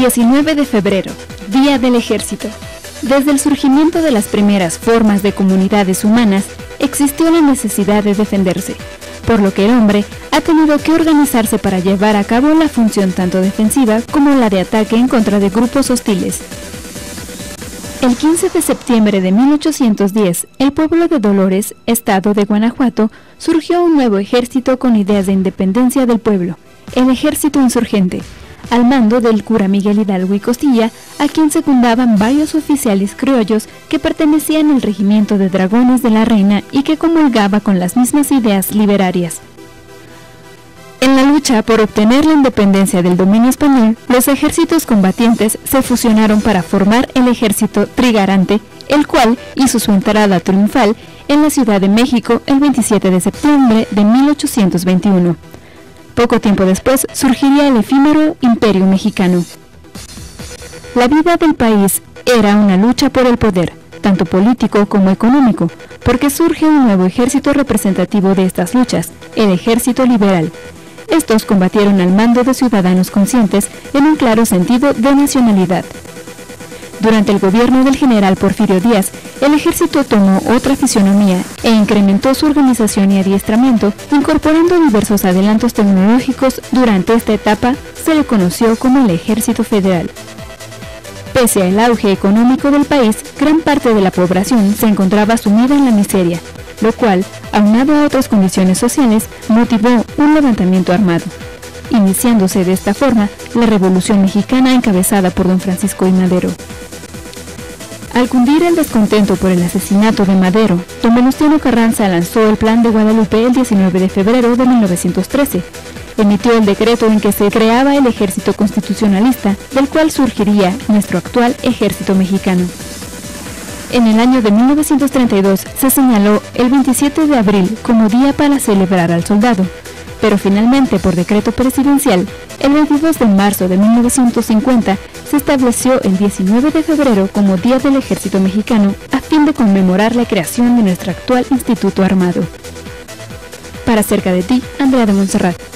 19 de febrero, Día del Ejército. Desde el surgimiento de las primeras formas de comunidades humanas, existió la necesidad de defenderse, por lo que el hombre ha tenido que organizarse para llevar a cabo la función tanto defensiva como la de ataque en contra de grupos hostiles. El 15 de septiembre de 1810, el pueblo de Dolores, estado de Guanajuato, surgió un nuevo ejército con ideas de independencia del pueblo, el ejército insurgente, al mando del cura Miguel Hidalgo y Costilla, a quien secundaban varios oficiales criollos que pertenecían al regimiento de dragones de la reina y que comulgaba con las mismas ideas liberarias. En la lucha por obtener la independencia del dominio español, los ejércitos combatientes se fusionaron para formar el ejército trigarante, el cual hizo su entrada triunfal en la Ciudad de México el 27 de septiembre de 1821. Poco tiempo después surgiría el efímero Imperio Mexicano. La vida del país era una lucha por el poder, tanto político como económico, porque surge un nuevo ejército representativo de estas luchas, el Ejército Liberal. Estos combatieron al mando de ciudadanos conscientes en un claro sentido de nacionalidad, durante el gobierno del general Porfirio Díaz, el ejército tomó otra fisionomía e incrementó su organización y adiestramiento, incorporando diversos adelantos tecnológicos. Durante esta etapa se le conoció como el Ejército Federal. Pese al auge económico del país, gran parte de la población se encontraba sumida en la miseria, lo cual, aunado a otras condiciones sociales, motivó un levantamiento armado iniciándose de esta forma la Revolución Mexicana encabezada por don Francisco I. Madero. Al cundir el descontento por el asesinato de Madero, don Venustiano Carranza lanzó el Plan de Guadalupe el 19 de febrero de 1913. Emitió el decreto en que se creaba el ejército constitucionalista, del cual surgiría nuestro actual ejército mexicano. En el año de 1932 se señaló el 27 de abril como día para celebrar al soldado, pero finalmente por decreto presidencial, el 22 de marzo de 1950 se estableció el 19 de febrero como Día del Ejército Mexicano a fin de conmemorar la creación de nuestro actual Instituto Armado. Para cerca de ti, Andrea de Montserrat.